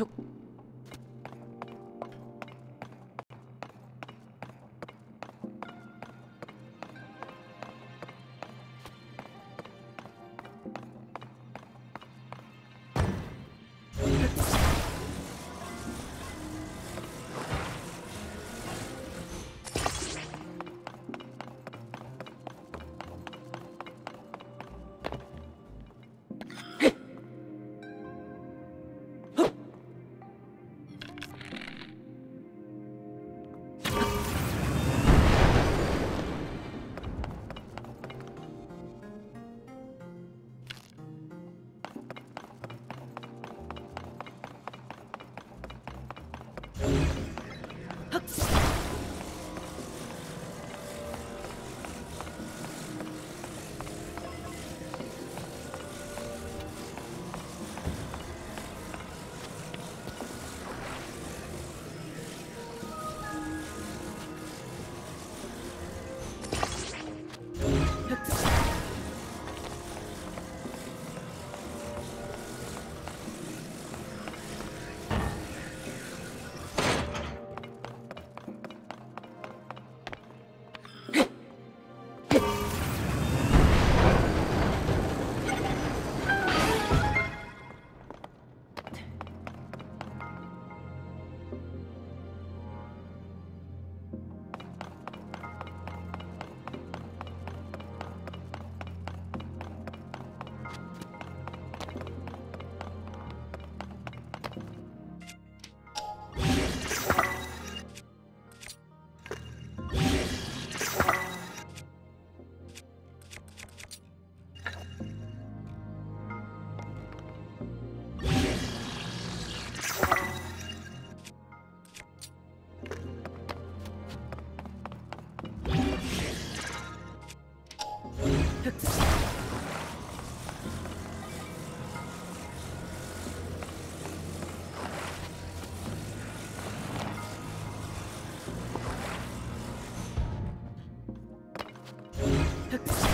벽 흑